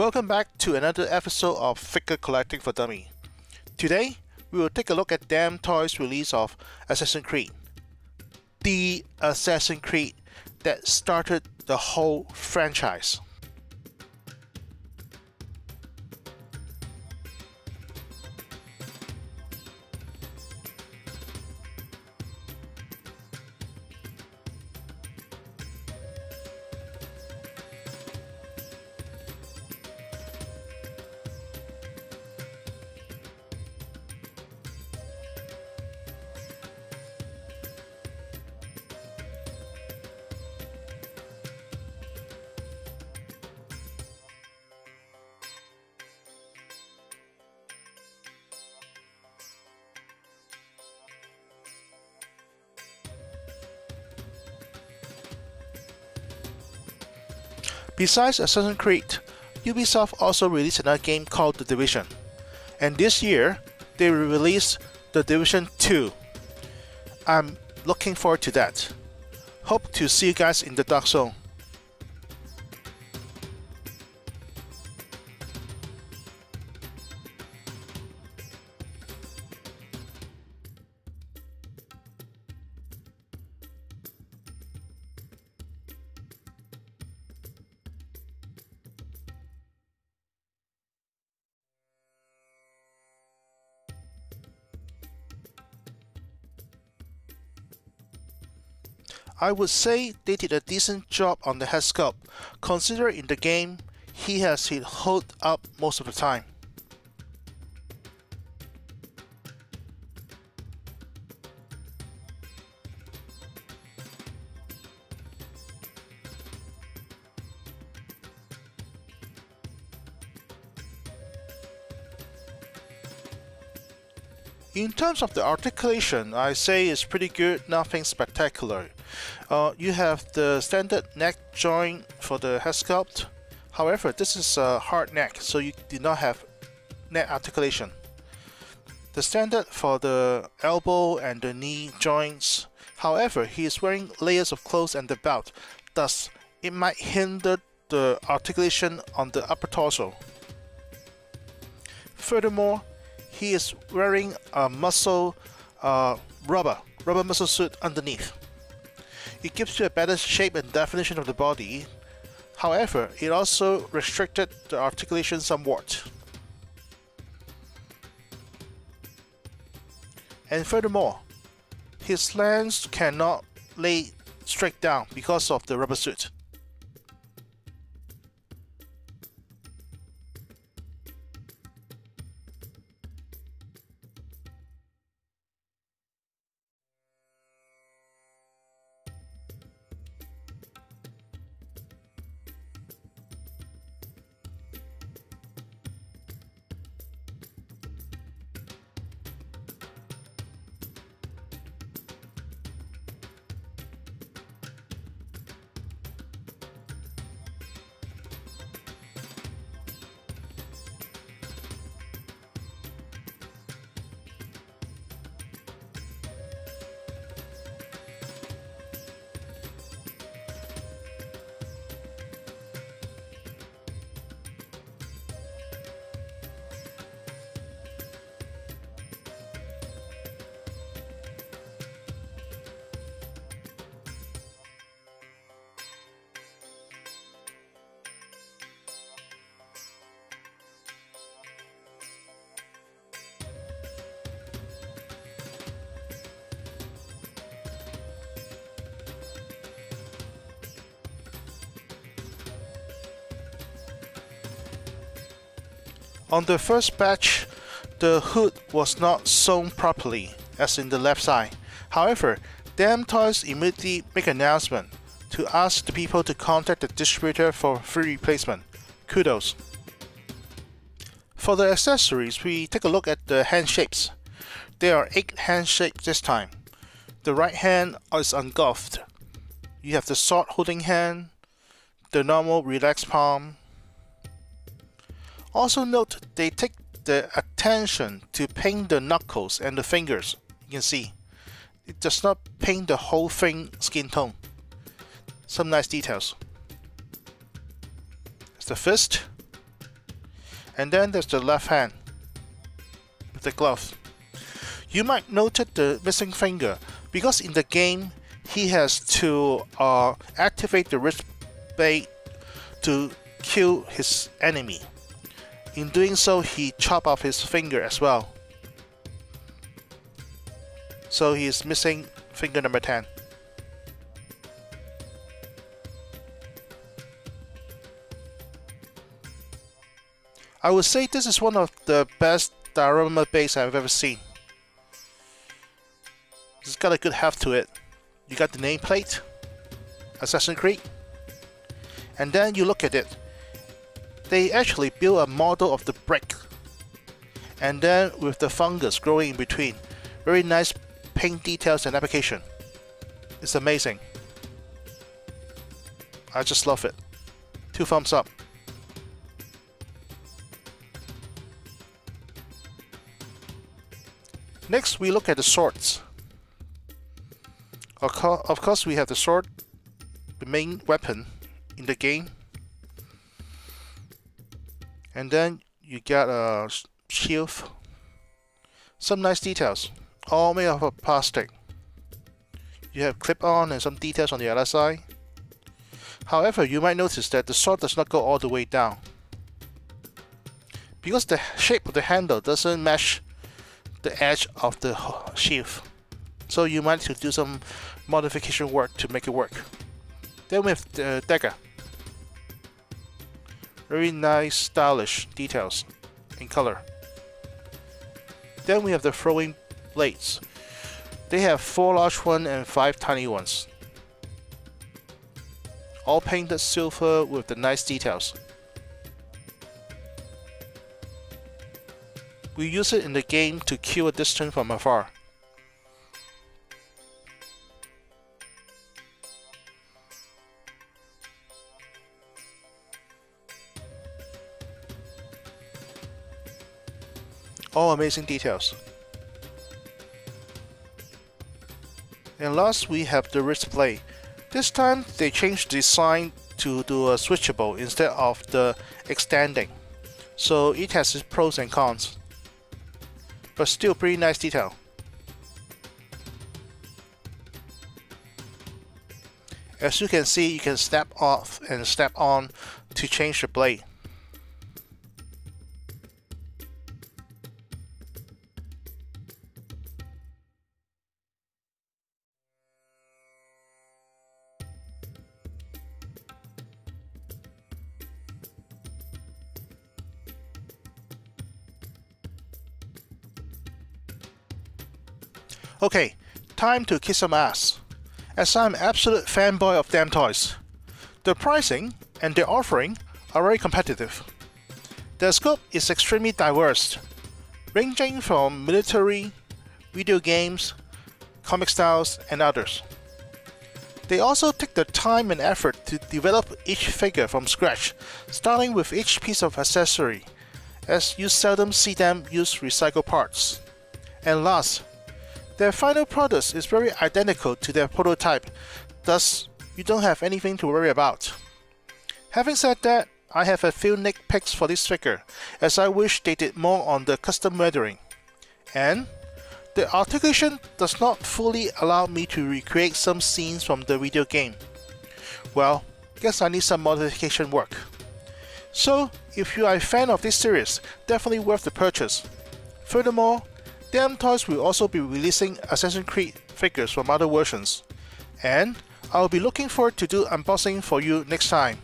Welcome back to another episode of Figure Collecting for Dummy. Today, we will take a look at Dam Toys release of Assassin's Creed. The Assassin's Creed that started the whole franchise. Besides Assassin's Creed, Ubisoft also released another game called The Division. And this year, they released The Division 2. I'm looking forward to that. Hope to see you guys in the Dark Zone. I would say they did a decent job on the head sculpt, considering in the game he has his hood up most of the time. In terms of the articulation, I say it's pretty good, nothing spectacular. Uh, you have the standard neck joint for the head sculpt. However, this is a hard neck, so you do not have neck articulation. The standard for the elbow and the knee joints. However, he is wearing layers of clothes and the belt, thus it might hinder the articulation on the upper torso. Furthermore, he is wearing a muscle uh, rubber, rubber muscle suit underneath. It gives you a better shape and definition of the body. However, it also restricted the articulation somewhat. And furthermore, his lens cannot lay straight down because of the rubber suit. On the first batch, the hood was not sewn properly, as in the left side. However, Dam Toys immediately make an announcement to ask the people to contact the distributor for free replacement. Kudos. For the accessories, we take a look at the hand shapes. There are 8 hand shapes this time. The right hand is engulfed. You have the sword holding hand, the normal relaxed palm. Also note they take the attention to paint the knuckles and the fingers. You can see it does not paint the whole thing skin tone. Some nice details. It's the fist. And then there's the left hand with the glove. You might notice the missing finger because in the game he has to uh, activate the wrist blade to kill his enemy. In doing so, he chopped off his finger as well. So he is missing finger number 10. I would say this is one of the best diorama base I've ever seen. It's got a good heft to it. You got the nameplate, Assassin's Creed, and then you look at it. They actually built a model of the brick, and then with the fungus growing in between. Very nice paint details and application. It's amazing. I just love it. Two thumbs up. Next, we look at the swords. Of course, we have the sword, the main weapon in the game. And then you get a shield. Some nice details, all made of plastic. You have clip-on and some details on the other side. However, you might notice that the sword does not go all the way down. Because the shape of the handle doesn't match the edge of the sheath. So you might need to do some modification work to make it work. Then have the dagger. Very nice, stylish details in color. Then we have the throwing blades. They have four large ones and five tiny ones. All painted silver with the nice details. We use it in the game to kill a distance from afar. All amazing details. And last we have the wrist blade. This time they changed the design to do a switchable instead of the extending. So it has its pros and cons but still pretty nice detail. As you can see, you can step off and step on to change the blade. Okay, time to kiss some ass, as I'm absolute fanboy of Dam Toys. The pricing and their offering are very competitive. Their scope is extremely diverse, ranging from military, video games, comic styles, and others. They also take the time and effort to develop each figure from scratch, starting with each piece of accessory, as you seldom see them use recycled parts. And last, their final product is very identical to their prototype, thus you don't have anything to worry about. Having said that, I have a few nitpicks for this figure, as I wish they did more on the custom rendering. And the articulation does not fully allow me to recreate some scenes from the video game. Well, guess I need some modification work. So, if you are a fan of this series, definitely worth the purchase. Furthermore, Dam Toys will also be releasing Assassin's Creed figures from other versions, and I'll be looking forward to do unboxing for you next time.